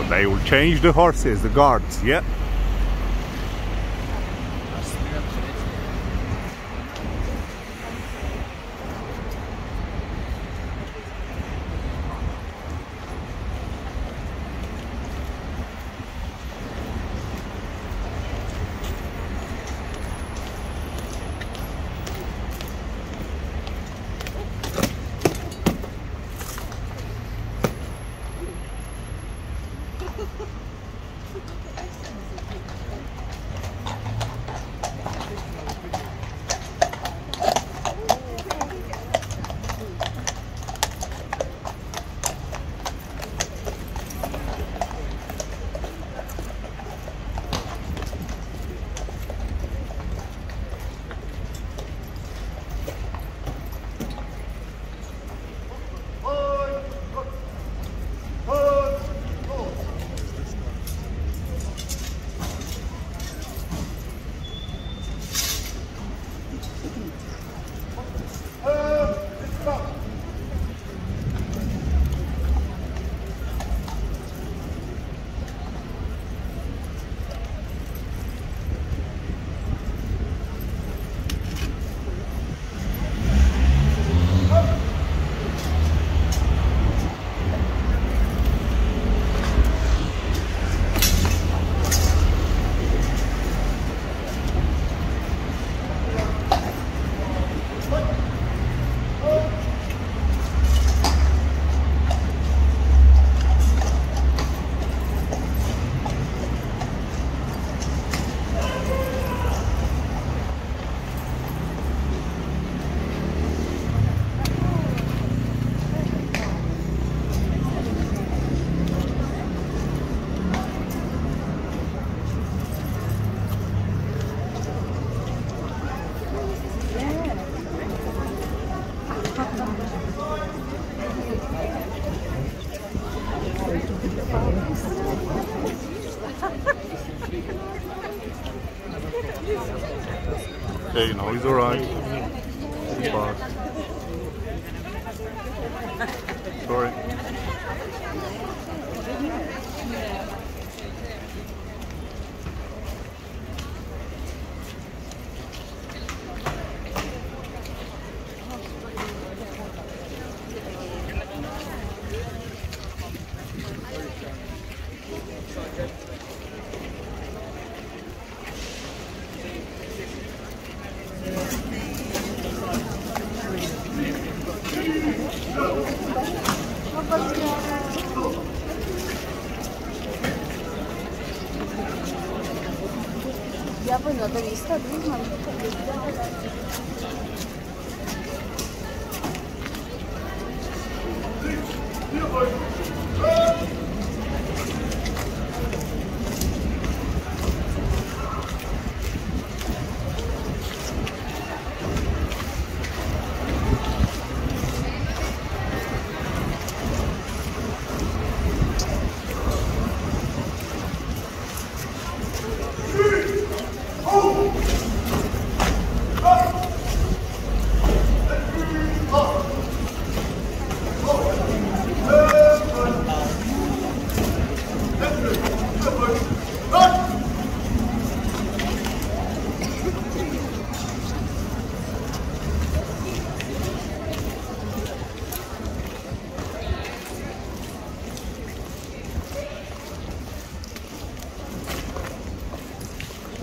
So they will change the horses, the guards, yeah. Okay, now he's alright. But sorry. Ja poi non l'ho vista prima.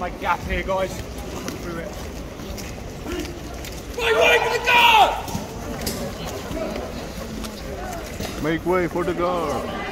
My gap here, guys. Come through it. Make way for the guard! Make way for the guard.